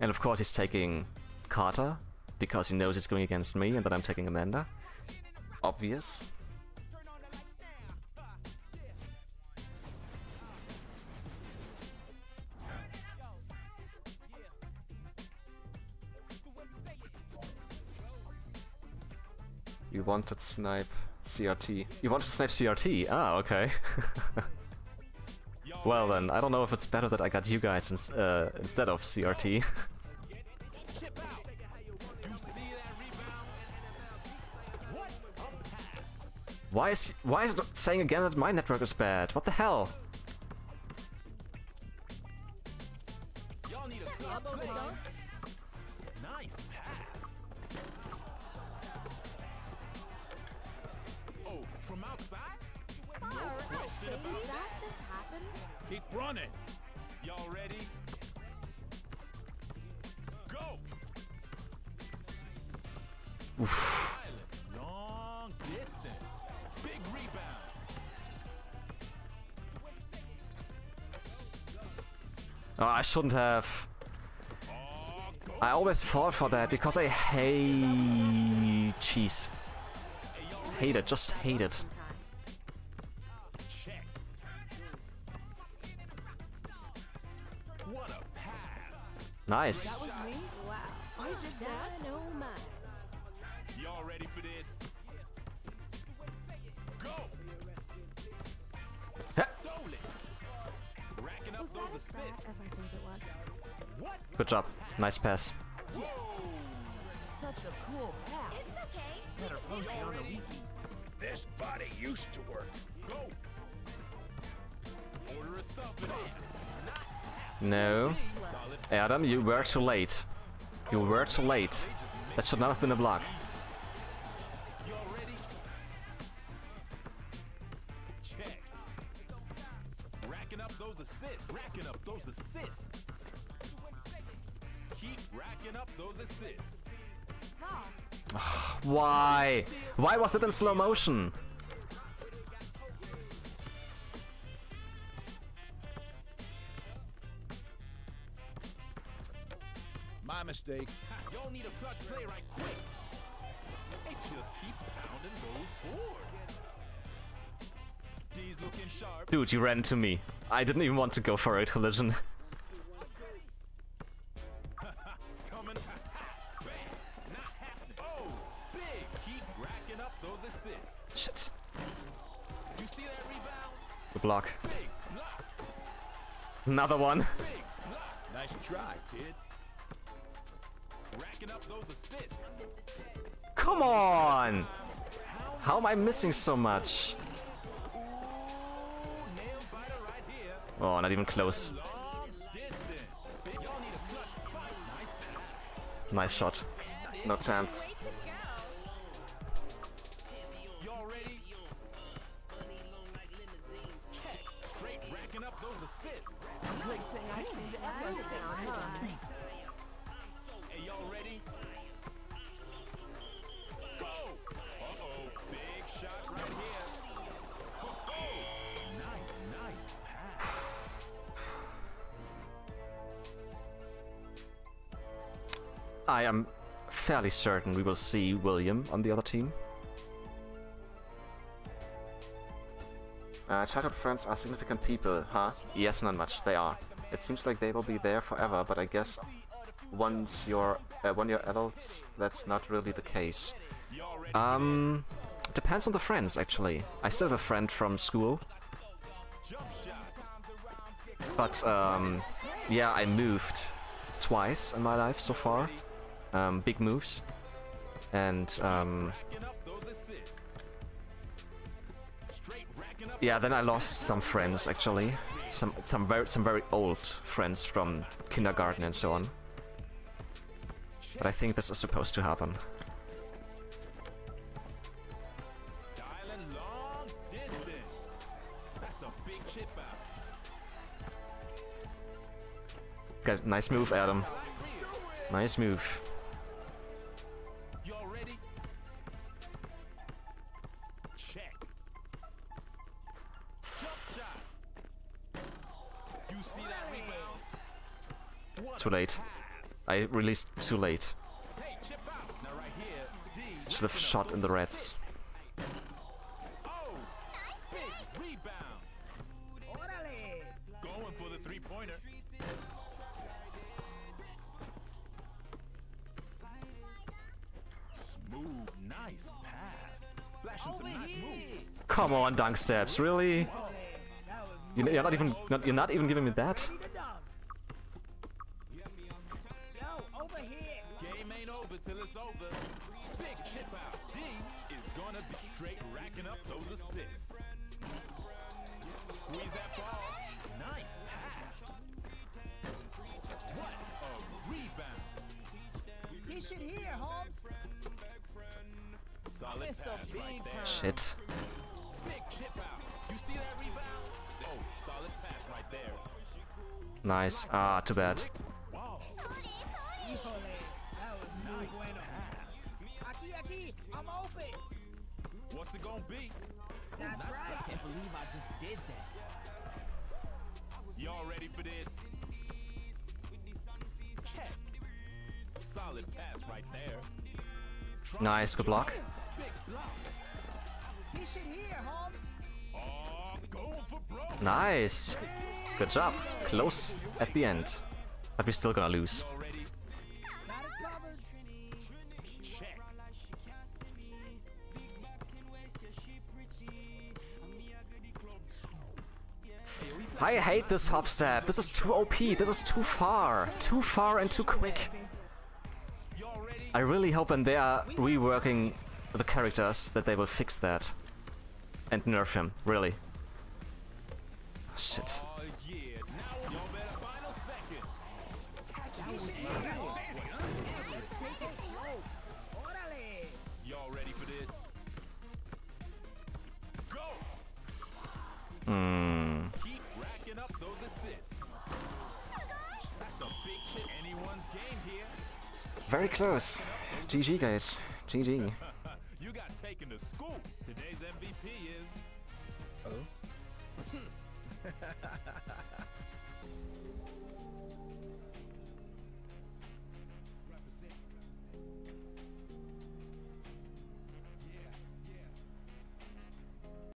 And of course he's taking Carter, because he knows he's going against me and that I'm taking Amanda. Obvious. You wanted snipe CRT. You wanted to snipe CRT? Ah, okay. well then, I don't know if it's better that I got you guys uh, instead of CRT. why is why is it saying again that my network is bad? What the hell? Keep running. Y'all ready? Go. Oof. Long distance. Big rebound. Oh, I shouldn't have. I always fall for that because I hate cheese. Hate it, just hate it. Nice. That was me? Wow. Is it Dynamite. Y'all ready for this? Go. Stole. Racking up Was those that as fast assists. as I think it was? What? Good job. Nice pass. Such a cool pass. It's okay. Better post it on the wiki. This body used to work. Go. Order of stuff in No. Adam, you were too late. You were too late. That should not have been a block. Y'all ready? Check. Racking up those assists. Racking up those assists. Keep racking up those assists. Ah, why? Why was it in slow motion? Mistake. Y'all need a clutch play right quick. It just keeps pounding those boards. D's looking sharp. Dude, you ran to me. I didn't even want to go for a collision. Coming. Bam. Not happening. Oh, big. Keep racking up those assists. Shit. You see that rebound? Good block. Another one. Nice try, kid. Come on! How am I missing so much? Ooh, nail biter right here. Oh, not even close. Long distance. Big. Y'all need a clutch. Nice pass. Nice shot. No chance. I am fairly certain we will see William on the other team. Uh, childhood friends are significant people, huh? Yes, not much. They are. It seems like they will be there forever, but I guess once you're uh, when you're adults, that's not really the case. Um, depends on the friends actually. I still have a friend from school, but um, yeah, I moved twice in my life so far. Um, big moves, and um. Yeah, then I lost some friends actually. Some some very some very old friends from kindergarten and so on. But I think this is supposed to happen. Good, nice move, Adam. Nice move. Too late. I released too late. Should have shot in the moves. Come on, dunk steps, really? You- You're not even not, you're not even giving me that. Over till it's over. Big chip out. D is gonna be straight racking up those assists. Squeeze that ball. Nice pass. What a rebound. Dish it here, Holmes. Solid Missed a pass right there. time. Shit. Big chip out. You see that rebound? Oh, solid pass right there. Nice. Ah, too bad. Just did that. Y'all ready for this? Check. Solid pass right there. Nice, good block. Big block. Dish it here, Holmes. Oh, going for broke. Nice. Good job. Close at the end. But we're still gonna lose. I hate this hop. This is too OP. This is too far. Too far and too quick. I really hope when they are reworking the characters that they will fix that. And nerf him, really. Shit. Oh Very close. GG, guys. GG.